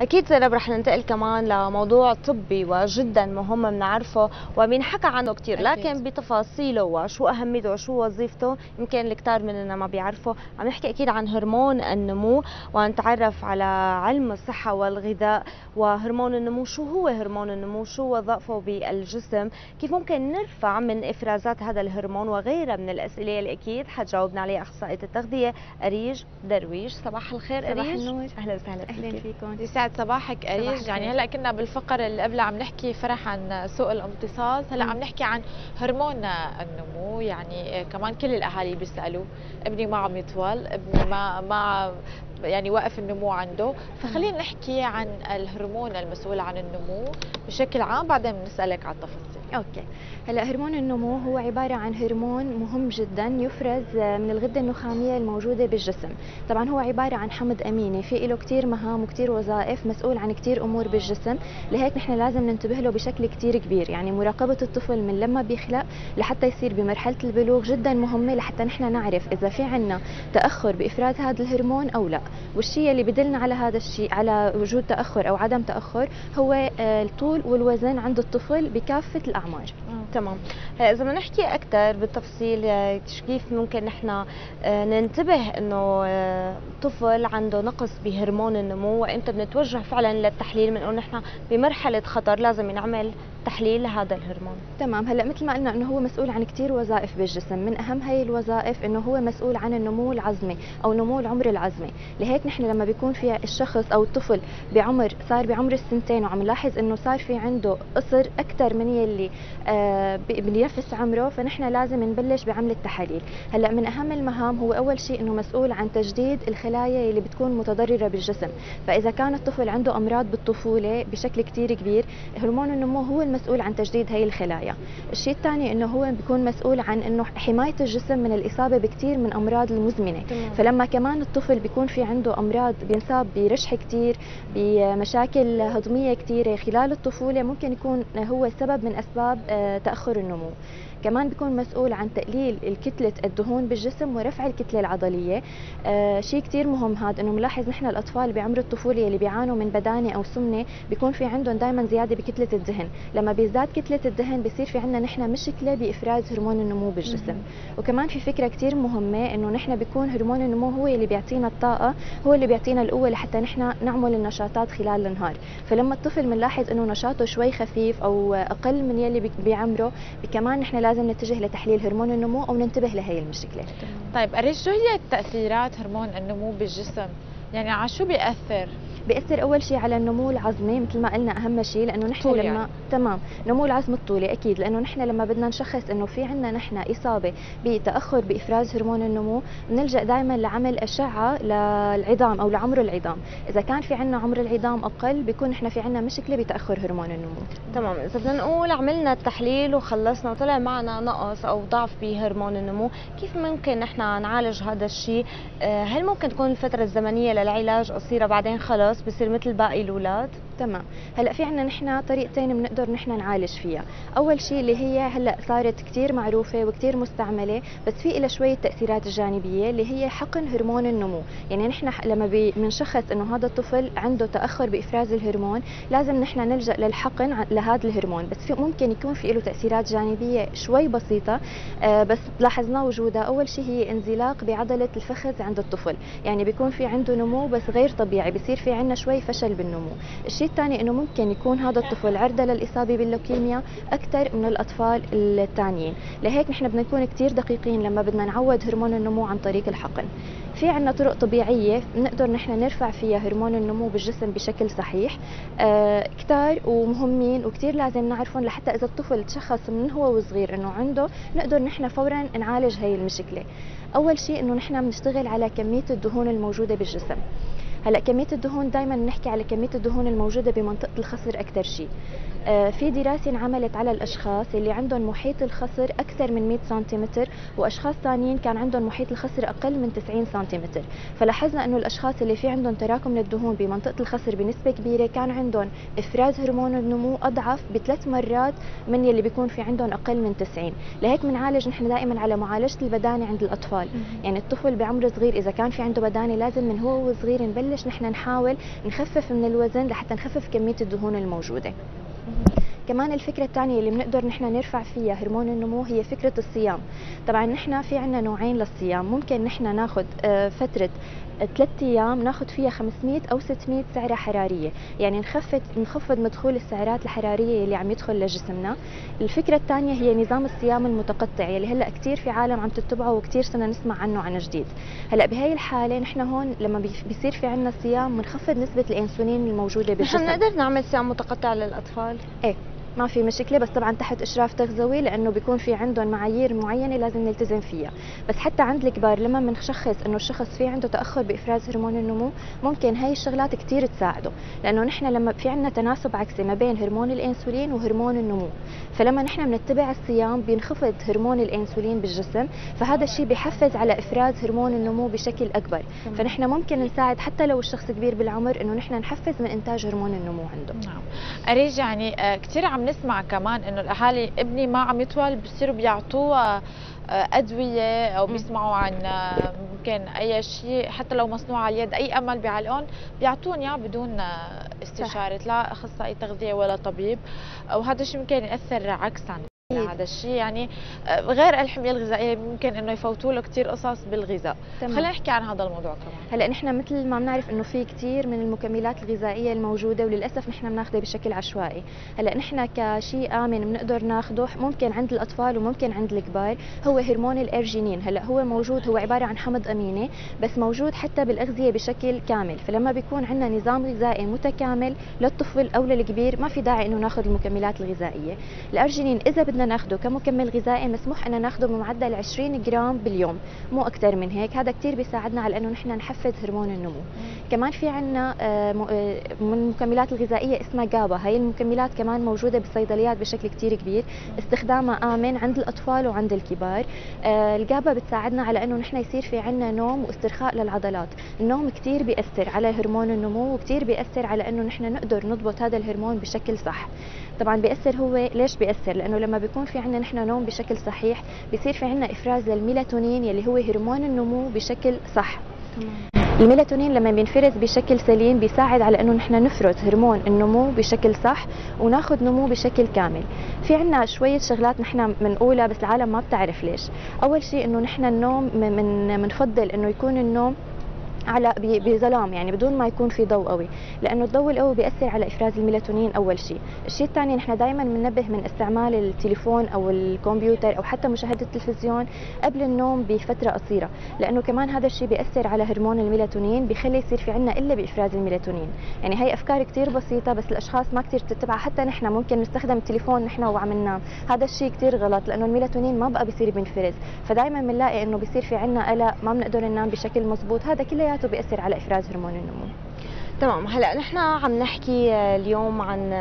أكيد زينب رح ننتقل كمان لموضوع طبي وجدا مهم بنعرفه وبينحكى عنه كثير لكن بتفاصيله وشو أهميته وشو وظيفته يمكن الكثير مننا ما بيعرفوا عم نحكي أكيد عن هرمون النمو ونتعرف على علم الصحة والغذاء وهرمون النمو شو هو هرمون النمو شو وظائفه بالجسم كيف ممكن نرفع من إفرازات هذا الهرمون وغيرها من الأسئلة اللي أكيد حتجاوبنا عليها أخصائية التغذية أريج درويش. صباح الخير صباح أريج. النور. أهلا وسهلا أهلا فيكم. يسعد صباحك أريج يعني هلأ كنا بالفقرة اللي قبلها عم نحكي فرح عن سوء الامتصاص هلأ عم نحكي عن هرمون النمو يعني كمان كل الأهالي بيسألوا ابني ما عم يطول ابني ما ما يعني واقف النمو عنده. فخلينا نحكي عن الهرمون المسؤول عن النمو بشكل عام بعدين بنسألك على التفاصيل. أوكي. هلا هرمون النمو هو عبارة عن هرمون مهم جدا يفرز من الغدة النخامية الموجودة بالجسم. طبعا هو عبارة عن حمض أميني في له كثير مهام وكثير وظائف مسؤول عن كثير أمور بالجسم. لهيك نحن لازم ننتبه له بشكل كثير كبير. يعني مراقبة الطفل من لما بيخلق لحتى يصير بمرحلة البلوغ جدا مهمة لحتى نحن نعرف إذا في عندنا تأخر بإفراز هذا الهرمون أو لا. والشيء اللي بدلنا على هذا الشيء على وجود تأخر أو عدم تأخر هو آه، الطول والوزن عند الطفل بكافة الأعمار. تمام. هلا إذا بدنا نحكي أكثر بالتفصيل آه، كيف ممكن نحن آه، ننتبه إنه طفل عنده نقص بهرمون النمو؟ وإمتى بنتوجه فعلا للتحليل إنه نحن بمرحلة خطر لازم نعمل تحليل لهذا الهرمون. تمام. هلا مثل ما قلنا إنه هو مسؤول عن كثير وظائف بالجسم. من أهم هي الوظائف إنه هو مسؤول عن النمو العظمي أو نمو العمر العظمي. لهيك نحن لما بيكون في الشخص أو الطفل بعمر صار بعمر السنتين وعم نلاحظ إنه صار في عنده قصر أكثر من يلي آه بنفس عمره فنحن لازم نبلش بعمل التحاليل. هلا من أهم المهام هو أول شيء إنه مسؤول عن تجديد الخلايا اللي بتكون متضررة بالجسم. فإذا كان الطفل عنده أمراض بالطفولة بشكل كثير كبير هرمون النمو هو المسؤول عن تجديد هي الخلايا. الشيء الثاني إنه هو بيكون مسؤول عن إنه حماية الجسم من الإصابة بكثير من أمراض المزمنة. تمام. فلما كمان الطفل بيكون في عنده أمراض بينصاب برشح كثير بمشاكل هضمية كثيره خلال الطفولة ممكن يكون هو سبب من أسباب آه، تأخر النمو. كمان بيكون مسؤول عن تقليل الكتلة الدهون بالجسم ورفع الكتلة العضلية. آه شيء كثير مهم هذا إنه بنلاحظ نحن الأطفال بعمر الطفولة اللي بيعانوا من بدانة أو سمنة بيكون في عندهم دائما زيادة بكتلة الدهن. لما بيزداد كتلة الدهن بيصير في عندنا نحن مشكلة بإفراز هرمون النمو بالجسم. وكمان في فكرة كثير مهمة إنه نحن بيكون هرمون النمو هو اللي بيعطينا الطاقة هو اللي بيعطينا القوة لحتى نحن نعمل النشاطات خلال النهار. فلما الطفل بنلاحظ إنه نشاطه شوي خفيف أو أقل من يلي بعمره كمان نحن لازم نتجه لتحليل هرمون النمو أو ننتبه لهي المشكلة. طيب أريد شو هي تأثيرات هرمون النمو بالجسم؟ يعني على شو بيأثر؟ بيأثر أول شيء على النمو العظمي مثل ما قلنا أهم شيء لأنه نحن لما يعني. تمام. نمو العظم الطولي أكيد لأنه نحن لما بدنا نشخص إنه في عندنا نحن إصابة بتأخر بإفراز هرمون النمو بنلجأ دائما لعمل أشعة للعظام أو لعمر العظام. إذا كان في عندنا عمر العظام أقل بيكون نحن في عندنا مشكلة بتأخر هرمون النمو. تمام. إذا بدنا نقول عملنا التحليل وخلصنا وطلع معنا نقص أو ضعف بهرمون النمو كيف ممكن نحن نعالج هذا الشيء؟ آه، هل ممكن تكون الفترة الزمنية للعلاج قصيرة بعدين خلص؟ بصير مثل باقي الأولاد. تمام هلا في عندنا نحن طريقتين بنقدر نحن نعالج فيها. أول شيء اللي هي هلا صارت كثير معروفة وكثير مستعملة بس في لها شوية تأثيرات جانبية اللي هي حقن هرمون النمو. يعني نحن لما بنشخص إنه هذا الطفل عنده تأخر بإفراز الهرمون لازم نحن نلجأ للحقن لهذا الهرمون. بس في ممكن يكون في له تأثيرات جانبية شوي بسيطة آه بس لاحظنا وجودها. أول شيء هي انزلاق بعضلة الفخذ عند الطفل. يعني بيكون في عنده نمو بس غير طبيعي بصير في عندنا شوي فشل بالنمو. الشيء الثاني إنه ممكن يكون هذا الطفل عرضة للإصابة باللوكيميا أكثر من الأطفال الثانيين. لهيك نحن بدنا نكون كثير دقيقين لما بدنا نعود هرمون النمو عن طريق الحقن. في عندنا طرق طبيعية بنقدر نحن نرفع فيها هرمون النمو بالجسم بشكل صحيح آه كتار ومهمين وكثير لازم نعرفهم لحتى إذا الطفل تشخص من هو وصغير إنه عنده نقدر نحن فورا نعالج هي المشكلة. أول شيء إنه نحن بنشتغل على كمية الدهون الموجودة بالجسم. هلا كمية الدهون دائما بنحكي على كمية الدهون الموجودة بمنطقة الخصر أكثر شيء. في دراسة انعملت على الأشخاص اللي عندهم محيط الخصر أكثر من 100 سنتيمتر وأشخاص ثانيين كان عندهم محيط الخصر أقل من 90 سنتيمتر. فلاحظنا أنه الأشخاص اللي في عندهم تراكم للدهون بمنطقة الخصر بنسبة كبيرة كان عندهم إفراز هرمون النمو أضعف بثلاث مرات من يلي بيكون في عندهم أقل من 90 لهيك بنعالج نحن دائما على معالجة البدانة عند الأطفال. يعني الطفل بعمر صغير إذا كان في عنده بدانة لازم من هو وصغير نبلش نحن نحاول نخفف من الوزن لحتى نخفف كمية الدهون الموجودة. كمان الفكرة الثانية اللي بنقدر نحن نرفع فيها هرمون النمو هي فكرة الصيام. طبعا نحن في عنا نوعين للصيام. ممكن نحن ناخذ آه، فترة ثلاث أيام ناخذ فيها 500 أو 600 سعرة حرارية. يعني نخفض نخفض مدخول السعرات الحرارية اللي عم يدخل لجسمنا. الفكرة الثانية هي نظام الصيام المتقطع يلي هلأ كثير في عالم عم تتبعه وكثير صرنا نسمع عنه عن جديد. هلأ بهي الحالة نحن هون لما بيصير في عندنا صيام بنخفض نسبة الإنسولين الموجودة بالجسم. نحن بنقدر نعمل صيام متقطع للأطفال؟ إيه. ما في مشكلة بس طبعا تحت إشراف تغذوي لأنه بيكون في عندهم معايير معينة لازم نلتزم فيها. بس حتى عند الكبار لما بنشخص إنه الشخص في عنده تأخر بإفراز هرمون النمو ممكن هاي الشغلات كثير تساعده. لأنه نحن لما في عندنا تناسب عكسي ما بين هرمون الإنسولين وهرمون النمو. فلما نحن بنتبع الصيام بينخفض هرمون الإنسولين بالجسم فهذا الشيء بيحفز على إفراز هرمون النمو بشكل أكبر. فنحن ممكن نساعد حتى لو الشخص كبير بالعمر إنه نحن نحفز من إنتاج هرمون النمو عنده. نعم. اريج يعني آه، كثير عم نسمع كمان إنه الأهالي ابني ما عم يطول بصيروا بيعطوه آه، أدوية أو بيسمعوا عن آه، ممكن أي شيء حتى لو مصنوع على اليد أي أمل بيعلقون بيعطون إياه بدون استشارة لا أخصائي تغذية ولا طبيب وهذا الشيء ممكن يأثر عكسا. هذا الشيء يعني آه، غير الحمية الغذائية ممكن إنه يفوتوا له كثير قصص بالغذاء. خلينا نحكي عن هذا الموضوع كمان. هلا نحن مثل ما بنعرف إنه في كثير من المكملات الغذائية الموجودة وللأسف نحن بناخذها بشكل عشوائي. هلا نحن كشيء آمن بنقدر ناخذه ممكن عند الأطفال وممكن عند الكبار هو هرمون الأرجينين. هلا هو موجود هو عبارة عن حمض اميني بس موجود حتى بالأغذية بشكل كامل. فلما بيكون عندنا نظام غذائي متكامل للطفل أو للكبير ما في داعي إنه ناخذ المكملات الغذائية. الأرجينين إذا بدنا ناخذه كمكمل غذائي مسموح ان ناخذه بمعدل 20 جرام باليوم مو أكثر من هيك. هذا كثير بيساعدنا على إنه نحن نحفز هرمون النمو. مم. كمان في عندنا آه، آه، من المكملات الغذائية اسمها جابا هاي المكملات كمان موجودة بالصيدليات بشكل كثير كبير. استخدامها آمن عند الأطفال وعند الكبار. آه، الجابا بتساعدنا على إنه نحن يصير في عندنا نوم واسترخاء للعضلات. النوم كثير بيأثر على هرمون النمو وكثير بيأثر على إنه نحن نقدر نضبط هذا الهرمون بشكل صح. طبعا بيأثر هو ليش بيأثر؟ لأنه لما بيكون في عندنا نحن نوم بشكل صحيح بيصير في عندنا إفراز للميلاتونين يلي هو هرمون النمو بشكل صح. الميلاتونين لما بينفرز بشكل سليم بيساعد على إنه نحن نفرز هرمون النمو بشكل صح وناخذ نمو بشكل كامل. في عنا شوية شغلات نحن بنقولها بس العالم ما بتعرف ليش. أول شيء إنه نحن النوم من بنفضل إنه يكون النوم على بظلام يعني بدون ما يكون في ضوء قوي لأنه الضوء القوي بيأثر على إفراز الميلاتونين أول شيء. الشيء الثاني نحن دائما بننبه من استعمال التليفون أو الكمبيوتر أو حتى مشاهدة التلفزيون قبل النوم بفترة قصيرة لأنه كمان هذا الشيء بيأثر على هرمون الميلاتونين بيخلي يصير في عندنا إلا بإفراز الميلاتونين. يعني هي أفكار كثير بسيطة بس الأشخاص ما كثير تتبعها حتى نحن ممكن نستخدم التليفون نحن وعم ننام. هذا الشيء كثير غلط لأنه الميلاتونين ما بقى بيصير بينفرز. فدائما بنلاقي إنه بيصير في عندنا قلق ما بنقدر ننام بشكل مضبوط. هذا كلياته بيأثر على إفراز هرمون النمو. تمام. هلا نحن عم نحكي اليوم عن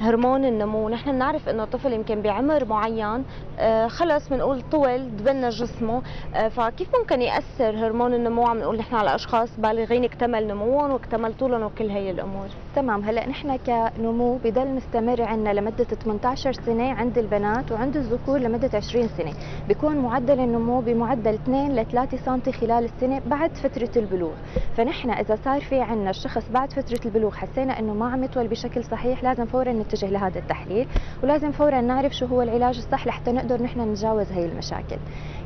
هرمون النمو. نحن بنعرف إنه الطفل يمكن بعمر معين آه، خلص بنقول طول دبنا جسمه. آه، فكيف ممكن يأثر هرمون النمو؟ عم نقول نحن على أشخاص بالغين اكتمل نموهم واكتمل طولهم وكل هي الأمور. تمام. هلا نحن كنمو بضل مستمر عندنا لمدة 18 سنة عند البنات وعند الذكور لمدة 20 سنة. بيكون معدل النمو بمعدل 2 ل 3 سم خلال السنة بعد فترة البلوغ. فنحن إذا صار في عندنا الشخص بعد فترة البلوغ حسينا إنه ما عم يطول بشكل صحيح لازم فورا نتجه لهذا التحليل ولازم فورا نعرف شو هو العلاج الصح لحتى نقدر نحن نتجاوز هي المشاكل.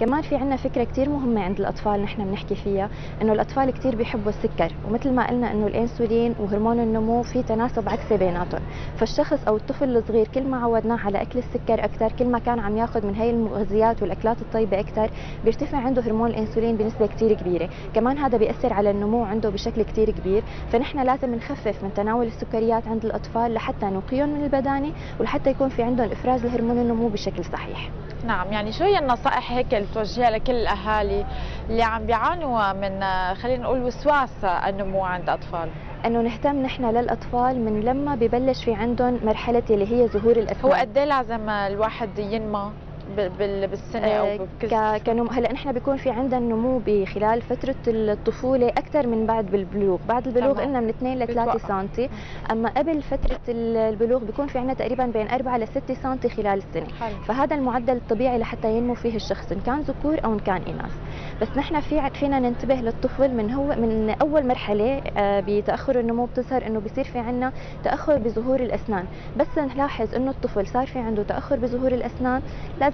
كمان في عندنا فكرة كثير مهمة عند الأطفال نحن بنحكي فيها إنه الأطفال كثير بيحبوا السكر ومثل ما قلنا إنه الإنسولين وهرمون النمو في تناسب عكسي بيناتهم. فالشخص أو الطفل الصغير كل ما عودناه على أكل السكر أكثر كل ما كان عم ياخذ من هي المغذيات والأكلات الطيبة أكثر بيرتفع عنده هرمون الإنسولين بنسبة كثير كبيرة. كمان هذا بيأثر على النمو عنده بشكل كثير كبير. فنحن لازم نخفف من تناول السكريات عند الأطفال لحتى نقيهم من البدانة ولحتى يكون في عندهم إفراز لهرمون النمو بشكل صحيح. نعم يعني شو هي النصائح هيك اللي بتوجهها لكل الأهالي اللي عم بيعانوا من خلينا نقول وسواس النمو عند أطفال. أنه نهتم نحن للأطفال من لما ببلش في عندهم مرحلة اللي هي ظهور الأسنان. هو قد إيه لازم الواحد ينمى بالسنة أو آه، بكل كنم هلا نحن بيكون في عندنا نمو بخلال فترة الطفولة أكثر من بعد بالبلوغ. بعد البلوغ قلنا من 2 ل 3 سم أما قبل فترة البلوغ بيكون في عندنا تقريبا بين 4 ل 6 سم خلال السنة. حلو. فهذا المعدل الطبيعي لحتى ينمو فيه الشخص إن كان ذكور أو إن كان إناث. بس نحن في فينا ننتبه للطفل من هو من أول مرحلة آه، بتأخر النمو بتظهر إنه بصير في عندنا تأخر بظهور الأسنان. بس نلاحظ إنه الطفل صار في عنده تأخر بظهور الأسنان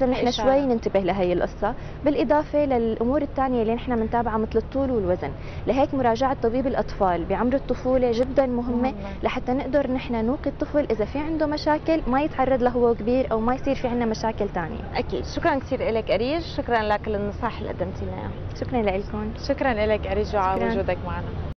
لازم نحن شوي ننتبه لهي القصة بالإضافة للأمور الثانية اللي نحن بنتابعها مثل الطول والوزن. لهيك مراجعة طبيب الأطفال بعمر الطفولة جدا مهمة مهمة. لحتى نقدر نحن نوقي الطفل إذا في عنده مشاكل ما يتعرض له هو كبير أو ما يصير في عندنا مشاكل ثانية أكيد. شكرا كثير لك أريج. شكرا لك للنصائح اللي قدمتي لنا. شكرا لكم شكرا لك أريج على وجودك معنا.